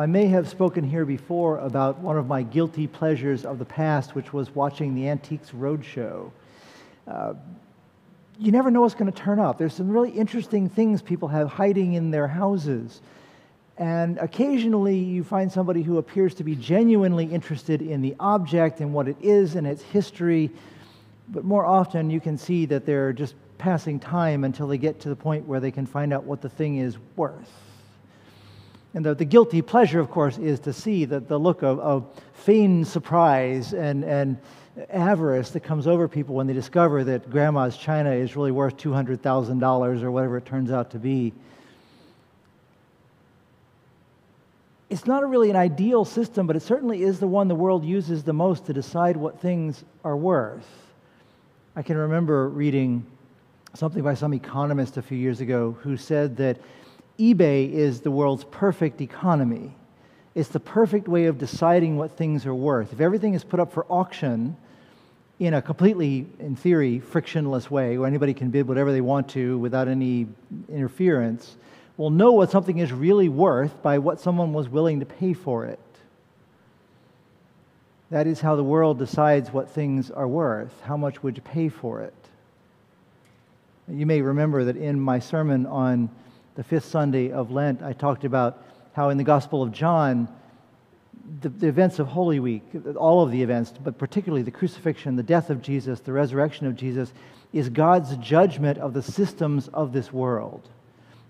I may have spoken here before about one of my guilty pleasures of the past, which was watching the Antiques Roadshow. Uh, you never know what's going to turn up. There's some really interesting things people have hiding in their houses. And occasionally you find somebody who appears to be genuinely interested in the object and what it is and its history. But more often you can see that they're just passing time until they get to the point where they can find out what the thing is worth. And the, the guilty pleasure, of course, is to see that the look of, of feigned surprise and, and avarice that comes over people when they discover that grandma's china is really worth $200,000 or whatever it turns out to be. It's not really an ideal system, but it certainly is the one the world uses the most to decide what things are worth. I can remember reading something by some economist a few years ago who said that eBay is the world's perfect economy. It's the perfect way of deciding what things are worth. If everything is put up for auction in a completely, in theory, frictionless way, where anybody can bid whatever they want to without any interference, we'll know what something is really worth by what someone was willing to pay for it. That is how the world decides what things are worth. How much would you pay for it? You may remember that in my sermon on the fifth Sunday of Lent, I talked about how in the Gospel of John, the, the, events of Holy Week, all of the events, but particularly the crucifixion, the death of Jesus, the resurrection of Jesus, is God's judgment of the systems of this world,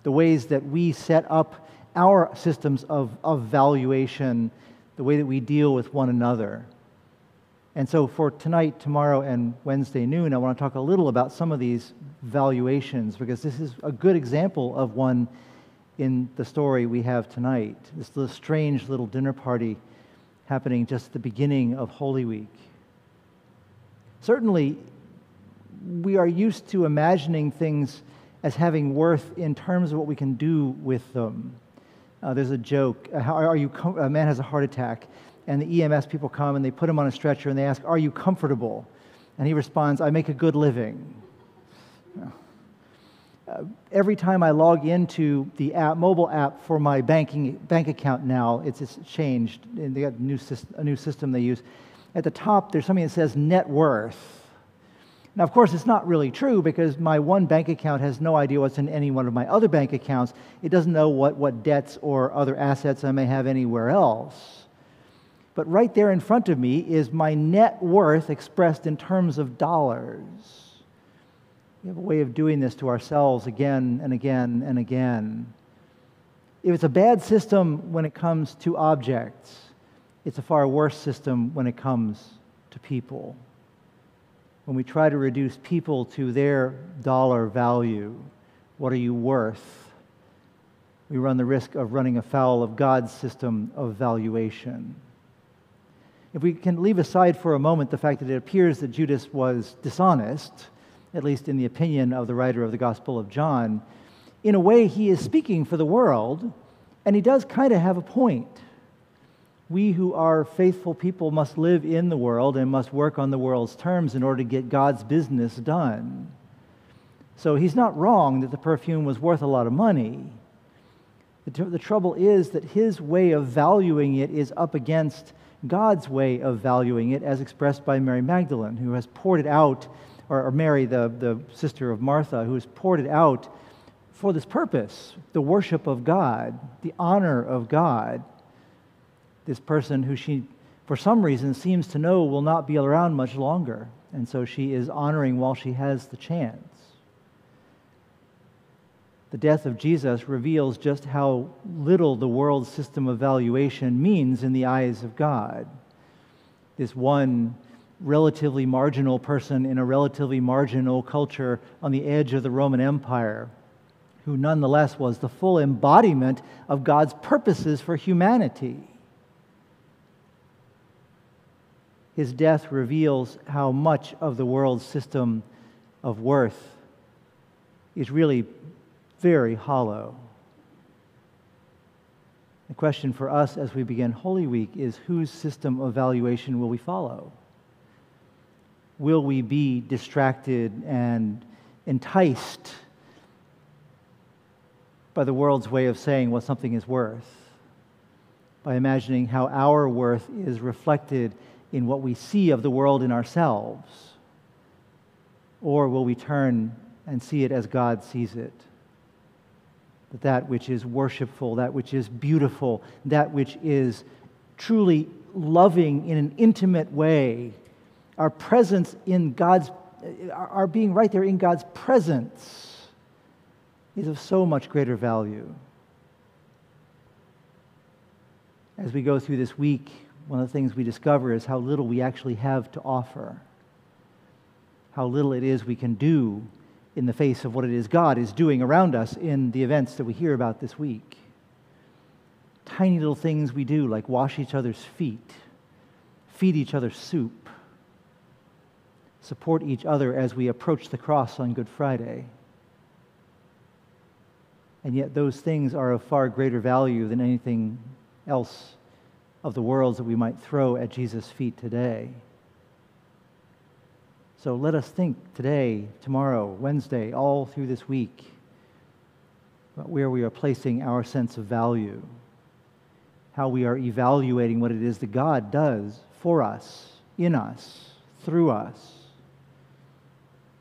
the ways that we set up our systems of, of valuation, the way that we deal with one another. And so for tonight, tomorrow, and Wednesday noon, I want to talk a little about some of these valuations because this is a good example of one in the story we have tonight. This little strange little dinner party happening just at the beginning of Holy Week. Certainly, we are used to imagining things as having worth in terms of what we can do with them. Uh, there's a joke. Uh, are you, a man has a heart attack, and the EMS people come and they put him on a stretcher and they ask, Are you comfortable? And he responds, I make a good living. Uh, every time I log into the app, mobile app for my banking bank account now, it's, it's changed. And they got a new, system, a new system they use. At the top, there's something that says net worth. Now, of course, it's not really true because my one bank account has no idea what's in any one of my other bank accounts. It doesn't know what, what debts or other assets I may have anywhere else. But right there in front of me is my net worth expressed in terms of dollars. We have a way of doing this to ourselves again and again and again. If it's a bad system when it comes to objects, it's a far worse system when it comes to people. When we try to reduce people to their dollar value, what are you worth? We run the risk of running afoul of God's system of valuation. If we can leave aside for a moment the fact that it appears that Judas was dishonest, at least in the opinion of the writer of the Gospel of John, in a way, he is speaking for the world, and he does kind of have a point. We who are faithful people must live in the world and must work on the world's terms in order to get God's business done. So he's not wrong that the perfume was worth a lot of money. The, tr- the trouble is that his way of valuing it is up against God's way of valuing it, as expressed by Mary Magdalene, who has poured it out or, or Mary, the, the sister of Martha, who has poured it out for this purpose the worship of God, the honor of God. This person who she, for some reason, seems to know will not be around much longer. And so she is honoring while she has the chance. The death of Jesus reveals just how little the world's system of valuation means in the eyes of God. This one relatively marginal person in a relatively marginal culture on the edge of the Roman Empire, who nonetheless was the full embodiment of God's purposes for humanity. His death reveals how much of the world's system of worth is really very hollow. The question for us as we begin Holy Week is whose system of valuation will we follow? Will we be distracted and enticed by the world's way of saying what something is worth? by imagining how our worth is reflected in what we see of the world in ourselves? Or will we turn and see it as God sees it? That that which is worshipful, that which is beautiful, that which is truly loving in an intimate way, our presence in God's, uh, our being right there in God's presence is of so much greater value. As we go through this week, one of the things we discover is how little we actually have to offer, how little it is we can do in the face of what it is God is doing around us in the events that we hear about this week. Tiny little things we do, like wash each other's feet, feed each other soup, support each other as we approach the cross on Good Friday. And yet, those things are of far greater value than anything else of the worlds that we might throw at Jesus' feet today. So let us think today, tomorrow, Wednesday, all through this week, about where we are placing our sense of value, how we are evaluating what it is that God does for us, in us, through us,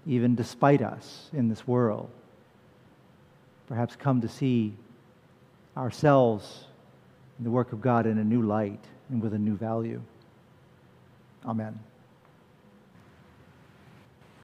even despite us in this world. Perhaps come to see ourselves in the work of God in a new light and with a new value. Amen.